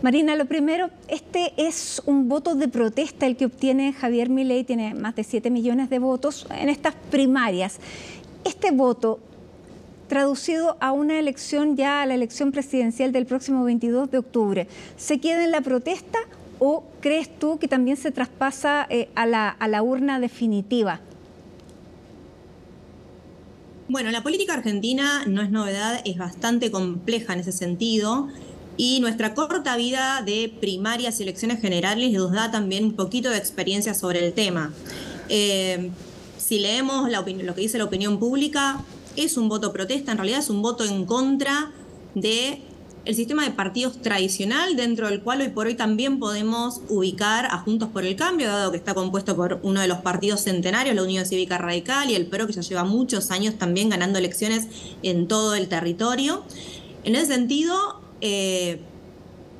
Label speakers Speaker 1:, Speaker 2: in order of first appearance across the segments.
Speaker 1: Marina, lo primero, este es un voto de protesta el que obtiene Javier Milei, tiene más de 7 millones de votos en estas primarias. Este voto, traducido a una elección ya a la elección presidencial del próximo 22 de octubre, ¿se queda en la protesta o crees tú que también se traspasa eh, a, la, a la urna definitiva?
Speaker 2: Bueno, la política argentina no es novedad, es bastante compleja en ese sentido. Y nuestra corta vida de primarias y elecciones generales nos da también un poquito de experiencia sobre el tema. Eh, si leemos lo que dice la opinión pública, es un voto protesta, en realidad es un voto en contra de el sistema de partidos tradicional, dentro del cual hoy por hoy también podemos ubicar a Juntos por el Cambio, dado que está compuesto por uno de los partidos centenarios, la Unión Cívica Radical y el PRO, que ya lleva muchos años también ganando elecciones en todo el territorio. En ese sentido, eh,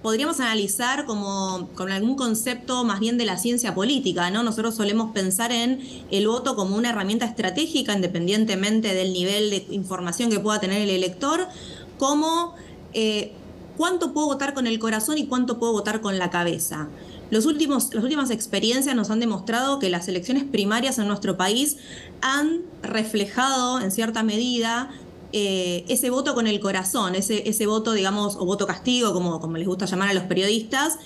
Speaker 2: podríamos analizar como con algún concepto más bien de la ciencia política, ¿no? Nosotros solemos pensar en el voto como una herramienta estratégica, independientemente del nivel de información que pueda tener el elector, como eh, cuánto puedo votar con el corazón y cuánto puedo votar con la cabeza. Los últimos, las últimas experiencias nos han demostrado que las elecciones primarias en nuestro país han reflejado en cierta medida eh, ese voto con el corazón, ese, ese voto, digamos, o voto castigo, como, como les gusta llamar a los periodistas,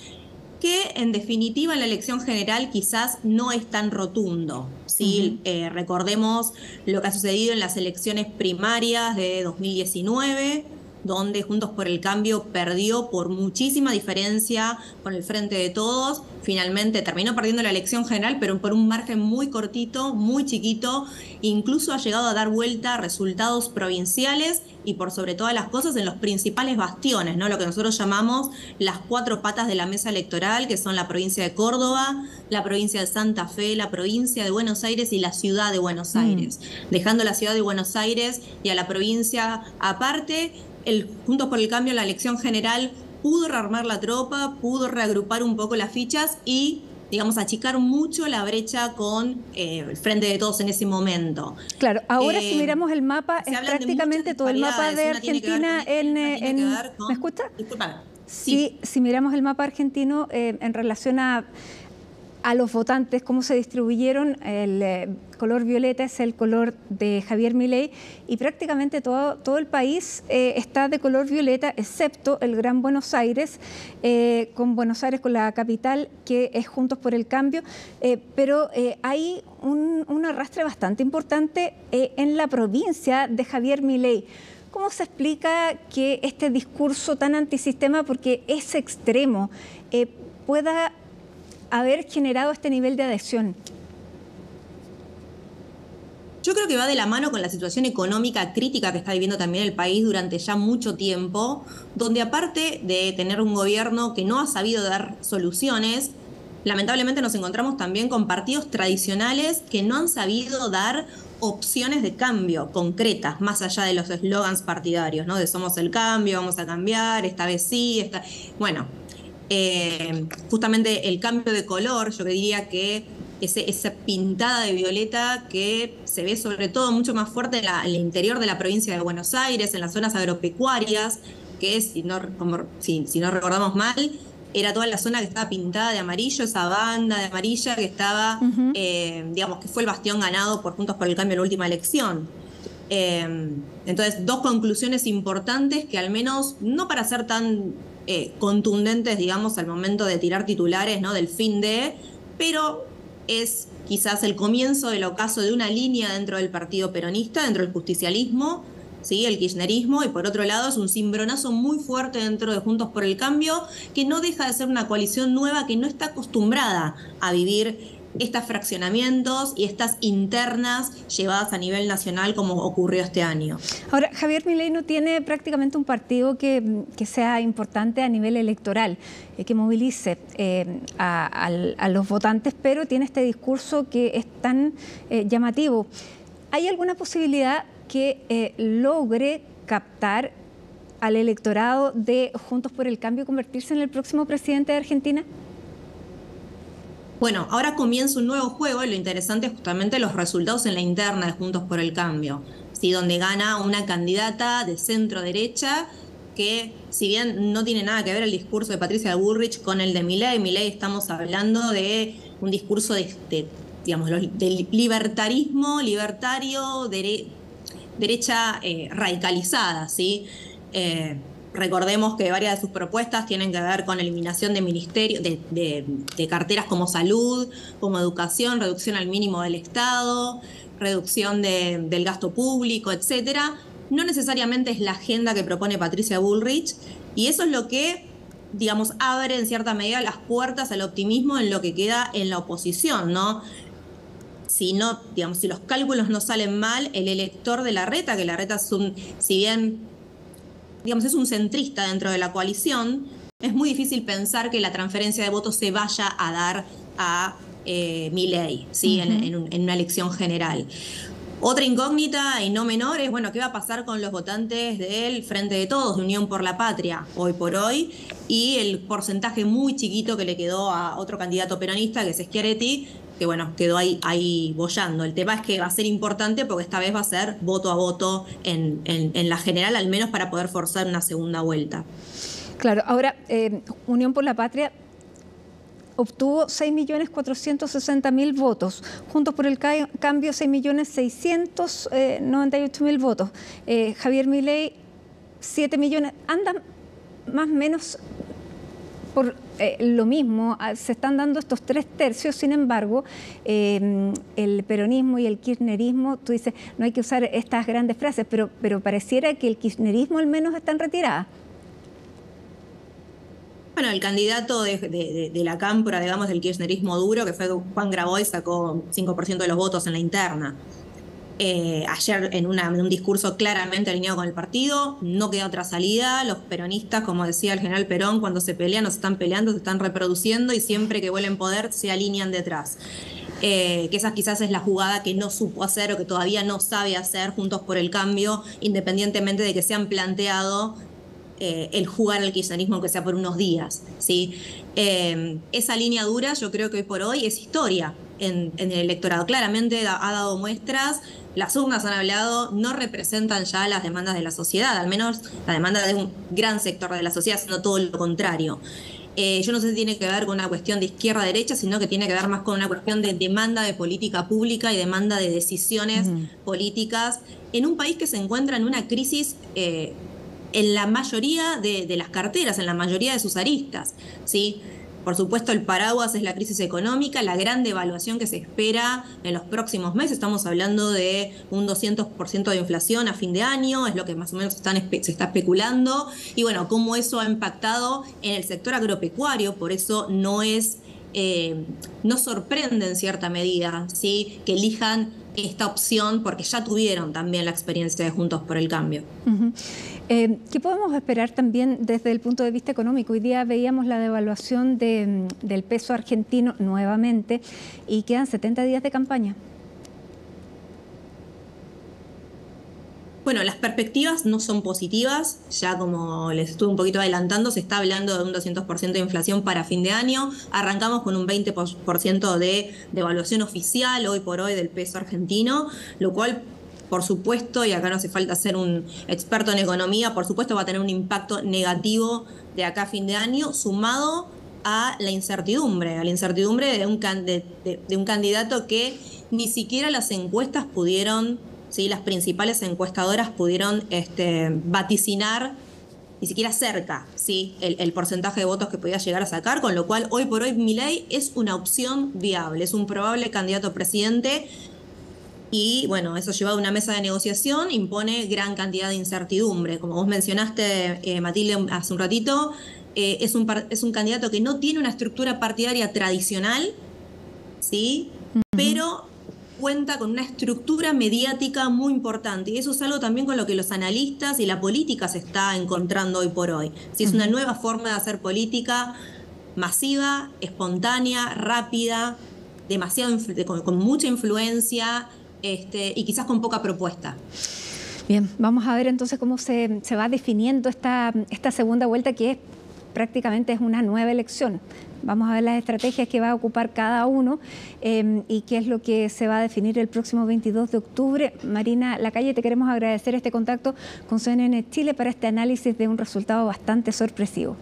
Speaker 2: que en definitiva en la elección general quizás no es tan rotundo. ¿sí? Eh, recordemos lo que ha sucedido en las elecciones primarias de 2019 donde Juntos por el Cambio perdió por muchísima diferencia con el Frente de Todos. Finalmente terminó perdiendo la elección general, pero por un margen muy cortito, muy chiquito. Incluso ha llegado a dar vuelta a resultados provinciales y por sobre todas las cosas en los principales bastiones, ¿no? lo que nosotros llamamos las cuatro patas de la mesa electoral, que son la provincia de Córdoba, la provincia de Santa Fe, la provincia de Buenos Aires y la ciudad de Buenos mm. Aires. Dejando la ciudad de Buenos Aires y a la provincia aparte, el Juntos por el Cambio, la elección general, pudo rearmar la tropa, pudo reagrupar un poco las fichas y digamos, achicar mucho la brecha con eh, el frente de todos en ese momento.
Speaker 1: Claro, ahora si eh, miramos el mapa, es prácticamente todo el mapa de Argentina en... ¿Me escucha? Sí. Si, miramos el mapa argentino eh, en relación a a los votantes, cómo se distribuyeron. El eh, color violeta es el color de Javier Milei y prácticamente todo, todo el país eh, está de color violeta, excepto el Gran Buenos Aires, eh, con Buenos Aires, con la capital, que es Juntos por el Cambio. pero hay un, un, arrastre bastante importante en la provincia de Javier Milei. ¿Cómo se explica que este discurso tan antisistema, porque es extremo, pueda haber generado este nivel de adhesión?
Speaker 2: Yo creo que va de la mano con la situación económica crítica que está viviendo también el país durante ya mucho tiempo, donde aparte de tener un gobierno que no ha sabido dar soluciones, lamentablemente nos encontramos también con partidos tradicionales que no han sabido dar opciones de cambio concretas, más allá de los eslogans partidarios, ¿no? De somos el cambio, vamos a cambiar, esta vez sí, esta... Bueno, eh, justamente el cambio de color, yo diría que esa pintada de violeta que se ve sobre todo mucho más fuerte en, el interior de la provincia de Buenos Aires, en las zonas agropecuarias, que es, si no, si, no recordamos mal, era toda la zona que estaba pintada de amarillo, esa banda de amarilla que estaba, eh, digamos, que fue el bastión ganado por Juntos por el Cambio en la última elección. Eh, entonces, dos conclusiones importantes que al menos, no para ser tan eh, contundentes, digamos, al momento de tirar titulares ¿no? del fin de, pero es quizás el comienzo del ocaso de una línea dentro del partido peronista, dentro del justicialismo, ¿sí? el kirchnerismo, y por otro lado es un cimbronazo muy fuerte dentro de Juntos por el Cambio, que no deja de ser una coalición nueva que no está acostumbrada a vivir estos fraccionamientos y estas internas llevadas a nivel nacional como ocurrió este año.
Speaker 1: Ahora, Javier Milei no tiene prácticamente un partido que, sea importante a nivel electoral, eh, que movilice eh, a, los votantes, pero tiene este discurso que es tan eh, llamativo. ¿Hay alguna posibilidad que logre captar al electorado de Juntos por el Cambio convertirse en el próximo presidente de Argentina?
Speaker 2: Bueno, ahora comienza un nuevo juego y lo interesante es justamente los resultados en la interna de Juntos por el Cambio, ¿sí? donde gana una candidata de centro derecha que si bien no tiene nada que ver el discurso de Patricia Bullrich con el de Milley, Milley estamos hablando de un discurso de, digamos, del libertarismo, libertario, derecha eh, radicalizada, ¿sí? Eh, recordemos que varias de sus propuestas tienen que ver con eliminación de ministerios, de, carteras como salud, como educación, reducción al mínimo del Estado, reducción del gasto público, etcétera. No necesariamente es la agenda que propone Patricia Bullrich, y eso es lo que digamos, abre en cierta medida las puertas al optimismo en lo que queda en la oposición, ¿no? Si no, digamos, si los cálculos no salen mal, el elector de la reta, que la reta es un, si bien, digamos, es un centrista dentro de la coalición, es muy difícil pensar que la transferencia de votos se vaya a dar a eh, Milei, ¿sí? en, una elección general. Otra incógnita y no menor es, bueno, ¿qué va a pasar con los votantes del Frente de Todos, de Unión por la Patria, hoy por hoy? Y el porcentaje muy chiquito que le quedó a otro candidato peronista, que es Schiaretti, que bueno, quedó ahí, ahí bollando. El tema es que va a ser importante porque esta vez va a ser voto a voto en, la general, al menos para poder forzar una segunda vuelta.
Speaker 1: Claro, ahora, eh, Unión por la Patria obtuvo 6.460.000 votos. Juntos por el Cambio, 6.698.000 votos. Eh, Javier Milei, 7 millones. Andan más o menos por eh, lo mismo, ah, se están dando estos tres tercios, sin embargo, em, el peronismo y el kirchnerismo, tú dices, no hay que usar estas grandes frases, pero, pero pareciera que el kirchnerismo al menos está en retirada.
Speaker 2: Bueno, el candidato de, la cámpora, digamos, del kirchnerismo duro, que fue Juan Graboy, sacó 5% de los votos en la interna. Eh, ayer en, un discurso claramente alineado con el partido, no queda otra salida. Los peronistas, como decía el general Perón, cuando se pelean, no se están peleando, se están reproduciendo y siempre que vuelven poder se alinean detrás. Eh, que esa quizás es la jugada que no supo hacer o que todavía no sabe hacer Juntos por el Cambio, independientemente de que se han planteado eh, el jugar al kirchnerismo que sea por unos días. ¿sí? Esa línea dura yo creo que hoy por hoy es historia en, el electorado. Claramente ha dado muestras, las urnas han hablado, no representan ya las demandas de la sociedad, al menos la demanda de un gran sector de la sociedad, sino todo lo contrario. Eh, yo no sé si tiene que ver con una cuestión de izquierda-derecha, sino que tiene que ver más con una cuestión de demanda de política pública y demanda de decisiones políticas en un país que se encuentra en una crisis en la mayoría de, las carteras, en la mayoría de sus aristas. ¿sí? Por supuesto, el paraguas es la crisis económica, la gran devaluación que se espera en los próximos meses. Estamos hablando de un 200% de inflación a fin de año, es lo que más o menos están, se está especulando. Y bueno, cómo eso ha impactado en el sector agropecuario, por eso no es, eh, no sorprende en cierta medida ¿sí? que elijan esta opción, porque ya tuvieron también la experiencia de Juntos por el Cambio.
Speaker 1: Eh, ¿Qué podemos esperar también desde el punto de vista económico? Hoy día veíamos la devaluación del peso argentino nuevamente y quedan 70 días de campaña.
Speaker 2: Bueno, las perspectivas no son positivas, ya como les estuve un poquito adelantando, se está hablando de un 200% de inflación para fin de año, arrancamos con un 20% de devaluación oficial hoy por hoy del peso argentino, lo cual por supuesto, y acá no hace falta ser un experto en economía, por supuesto va a tener un impacto negativo de acá a fin de año, sumado a la incertidumbre, a la incertidumbre de un, de, un candidato que ni siquiera las encuestas pudieron, ¿sí? las principales encuestadoras pudieron este, vaticinar ni siquiera cerca ¿sí? El, el, porcentaje de votos que podía llegar a sacar, con lo cual hoy por hoy Milei es una opción viable, es un probable candidato a presidente y bueno, eso llevado a una mesa de negociación impone gran cantidad de incertidumbre. Como vos mencionaste, eh, Matilde, hace un ratito, eh, es, un, es un candidato que no tiene una estructura partidaria tradicional, ¿sí? Pero cuenta con una estructura mediática muy importante y eso es algo también con lo que los analistas y la política se está encontrando hoy por hoy. Si es una nueva forma de hacer política masiva, espontánea, rápida, demasiado con mucha influencia, este, y quizás con poca propuesta.
Speaker 1: Bien, vamos a ver entonces cómo se, va definiendo esta, esta segunda vuelta que es prácticamente es una nueva elección. Vamos a ver las estrategias que va a ocupar cada uno em, y qué es lo que se va a definir el próximo 22 de octubre. Marina Lacalle, te queremos agradecer este contacto con CNN Chile para este análisis de un resultado bastante sorpresivo.